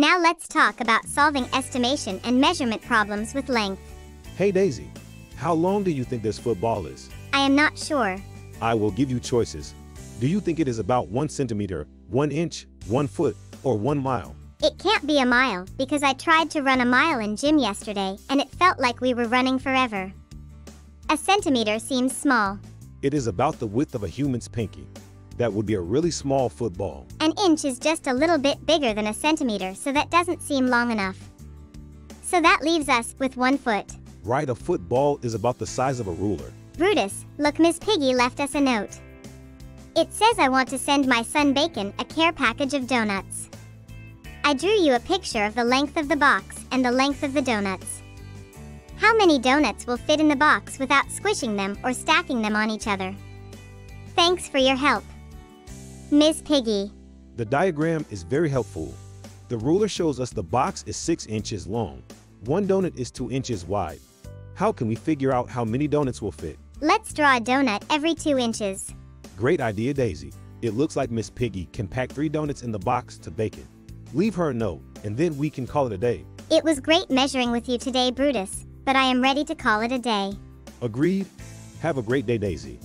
Now let's talk about solving estimation and measurement problems with length. Hey Daisy, how long do you think this football is? I am not sure. I will give you choices. Do you think it is about 1 centimeter, 1 inch, 1 foot, or 1 mile? It can't be a mile because I tried to run a mile in gym yesterday and it felt like we were running forever. A centimeter seems small. It is about the width of a human's pinky. That would be a really small football. An inch is just a little bit bigger than a centimeter, so that doesn't seem long enough. So that leaves us with one foot. Right, a football is about the size of a ruler. Brutus, look, Miss Piggy left us a note. It says I want to send my son Bacon a care package of donuts. I drew you a picture of the length of the box and the length of the donuts. How many donuts will fit in the box without squishing them or stacking them on each other? Thanks for your help. Miss Piggy. The diagram is very helpful. The ruler shows us the box is 6 inches long. One donut is 2 inches wide. How can we figure out how many donuts will fit? Let's draw a donut every 2 inches. Great idea, Daisy. It looks like Miss Piggy can pack 3 donuts in the box to Bacon. Leave her a note, and then we can call it a day. It was great measuring with you today, Brutus, but I am ready to call it a day. Agreed? Have a great day, Daisy.